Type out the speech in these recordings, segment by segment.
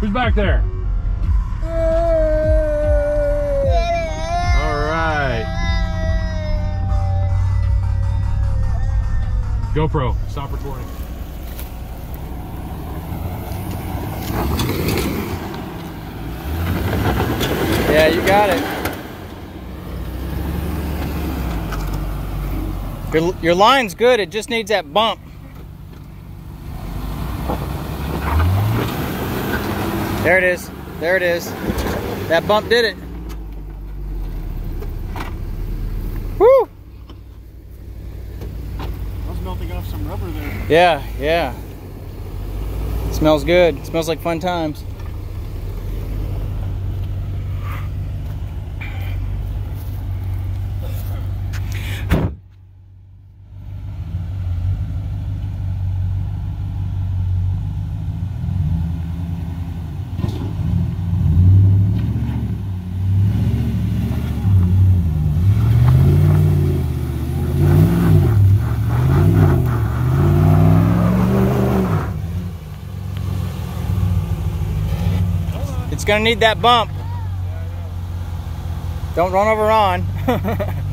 Who's back there? All right. GoPro, stop recording. Yeah, you got it. Your, your line's good, it just needs that bump. There it is. There it is. That bump did it. Woo! I was melting off some rubber there. Yeah, yeah. smells good. smells like fun times. It's gonna need that bump. Don't run over on.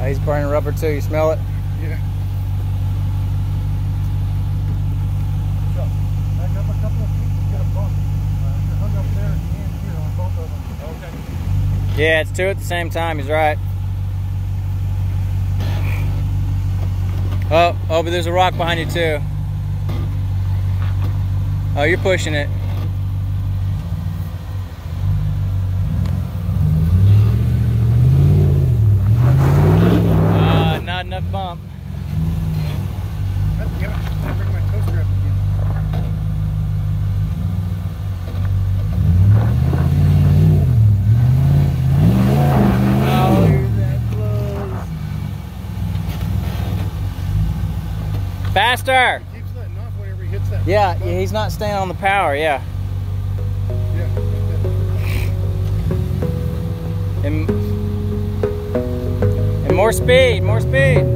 Oh, he's burning rubber too. You smell it? Yeah. So, back up a couple of feet and get a bump. Uh, you're hung up there and here on both of them. Okay. Yeah, it's two at the same time. He's right. Oh, oh, but there's a rock behind you too. Oh, you're pushing it. Ah, not enough bump. Oh, yeah, I bring my toaster up again. Oh, you're that close. Faster! Keeps letting off whenever he hits that. Yeah, yeah, he's not staying on the power. Yeah, Yeah. and and more speed, more speed.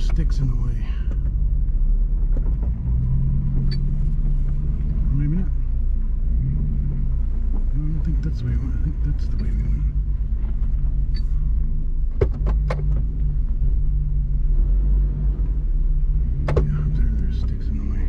There's sticks in the way. Maybe not. I don't think that's the way we went. I think that's the way we went. Yeah, there, there's sticks in the way.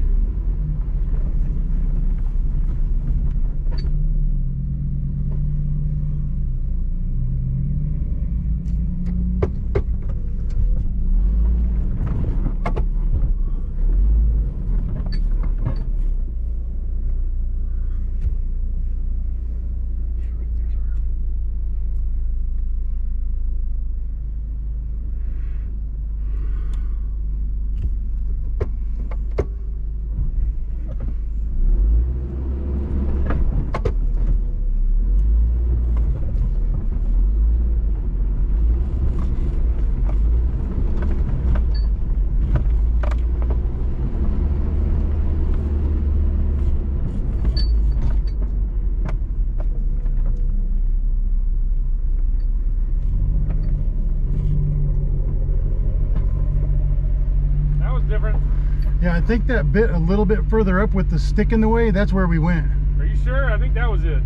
That was different. Yeah, I think that bit a little bit further up with the stick in the way, that's where we went. Are you sure? I think that was it.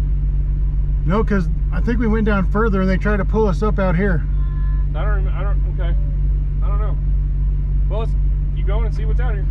No, because I think we went down further and they tried to pull us up out here. I don't. I don't. Okay. I don't know. Well, let's keep going and see what's out here.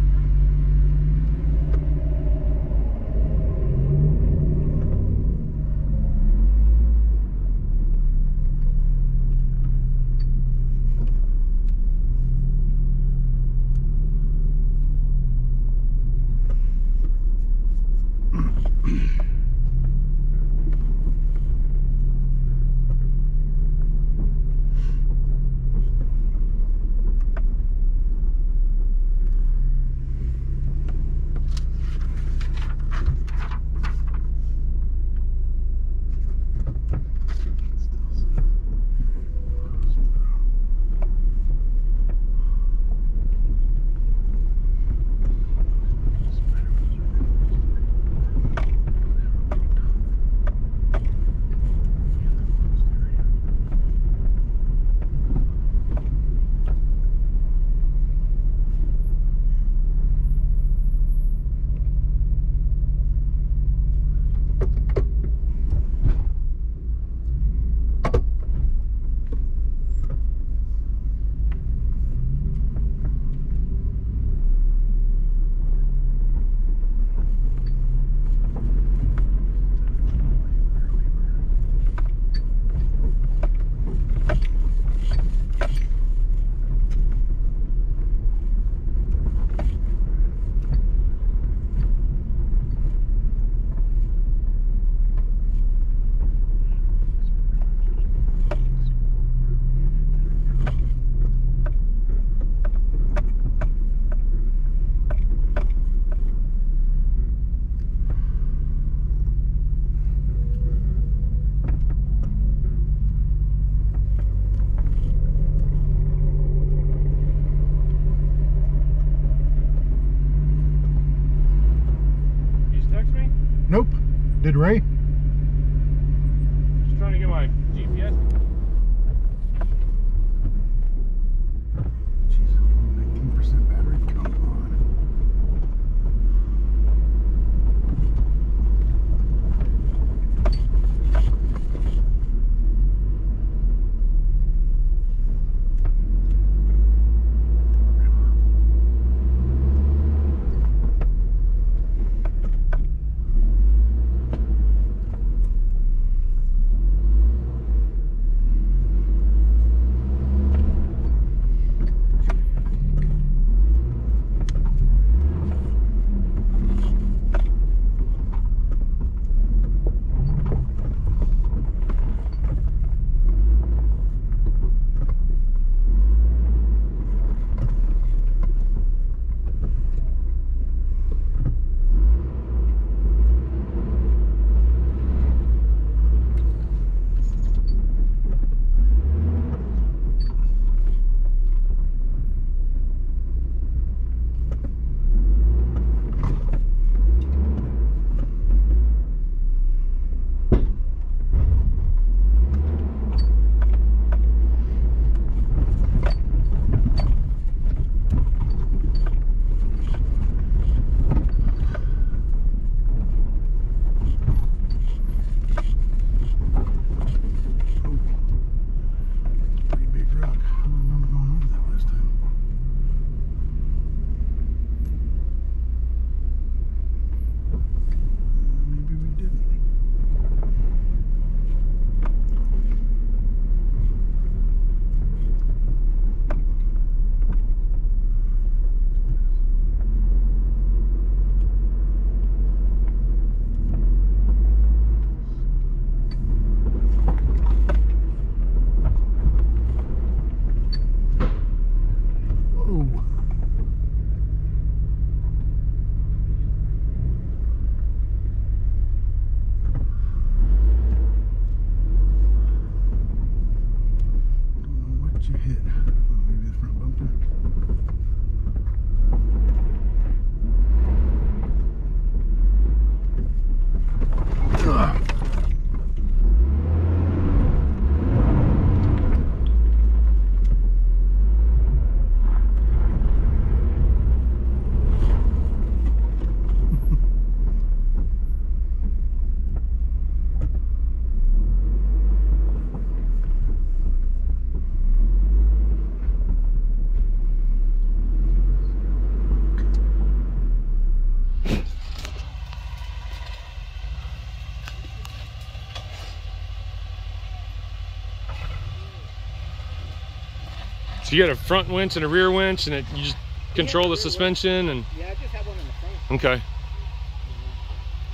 You got a front winch and a rear winch, and it, you just control the suspension and. Yeah, I just have one in the front. Okay.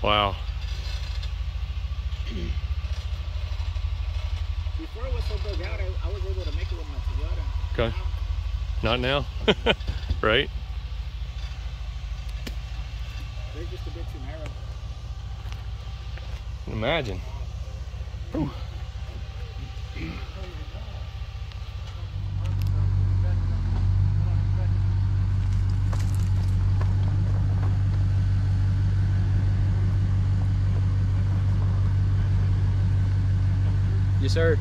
Wow. Before it was so out, I, I was able to make it with my Toyota. Okay. Not now. right? They're just a bit too narrow. Imagine. Yes, sir.